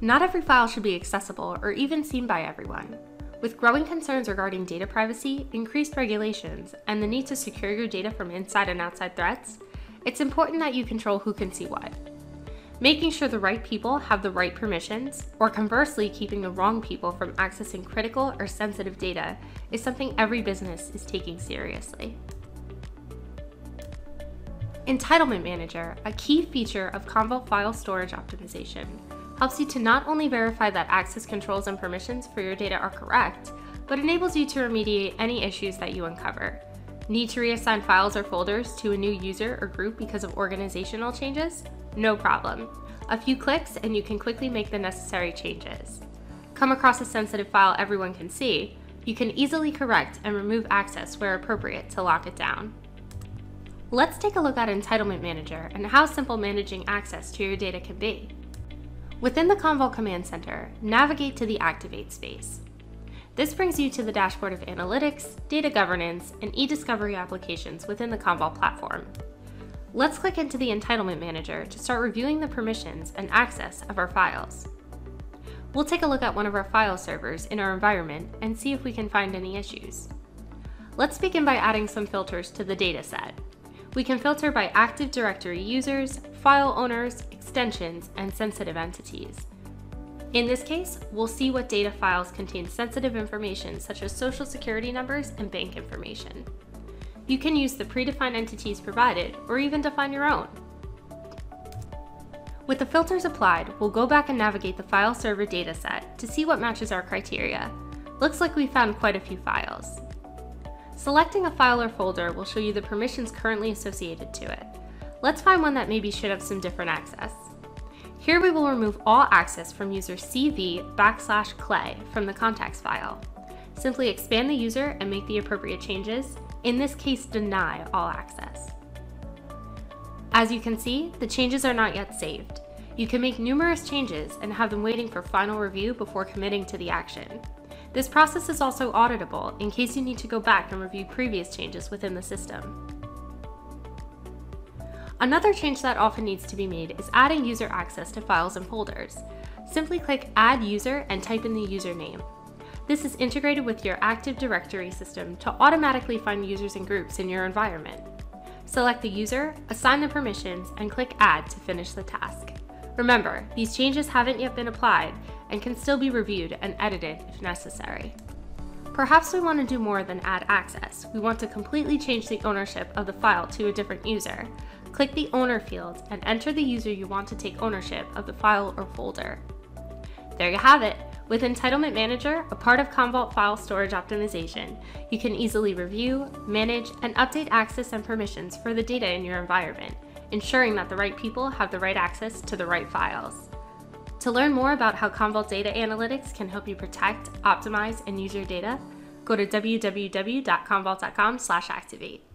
Not every file should be accessible or even seen by everyone. With growing concerns regarding data privacy, increased regulations, and the need to secure your data from inside and outside threats, it's important that you control who can see what. Making sure the right people have the right permissions, or conversely, keeping the wrong people from accessing critical or sensitive data, is something every business is taking seriously. Entitlement Manager, a key feature of Commvault file storage optimization, helps you to not only verify that access controls and permissions for your data are correct, but enables you to remediate any issues that you uncover. Need to reassign files or folders to a new user or group because of organizational changes? No problem. A few clicks and you can quickly make the necessary changes. Come across a sensitive file everyone can see, you can easily correct and remove access where appropriate to lock it down. Let's take a look at Entitlement Manager and how simple managing access to your data can be. Within the Commvault Command Center, navigate to the Activate space. This brings you to the dashboard of analytics, data governance, and e-discovery applications within the Commvault platform. Let's click into the Entitlement Manager to start reviewing the permissions and access of our files. We'll take a look at one of our file servers in our environment and see if we can find any issues. Let's begin by adding some filters to the dataset. We can filter by Active Directory users, file owners, extensions, and sensitive entities. In this case, we'll see what data files contain sensitive information such as social security numbers and bank information. You can use the predefined entities provided or even define your own. With the filters applied, we'll go back and navigate the file server dataset to see what matches our criteria. Looks like we found quite a few files. Selecting a file or folder will show you the permissions currently associated to it. Let's find one that maybe should have some different access. Here we will remove all access from user CV backslash clay from the contacts file. Simply expand the user and make the appropriate changes, in this case deny all access. As you can see, the changes are not yet saved. You can make numerous changes and have them waiting for final review before committing to the action. This process is also auditable in case you need to go back and review previous changes within the system. Another change that often needs to be made is adding user access to files and folders. Simply click Add User and type in the username. This is integrated with your Active Directory system to automatically find users and groups in your environment. Select the user, assign the permissions, and click Add to finish the task. Remember, these changes haven't yet been applied and can still be reviewed and edited if necessary. Perhaps we want to do more than add access. We want to completely change the ownership of the file to a different user. Click the Owner field and enter the user you want to take ownership of the file or folder. There you have it. With Entitlement Manager, a part of Commvault File Storage Optimization, you can easily review, manage, and update access and permissions for the data in your environment, ensuring that the right people have the right access to the right files. To learn more about how Commvault Data Analytics can help you protect, optimize, and use your data, go to www.commvault.com/activate.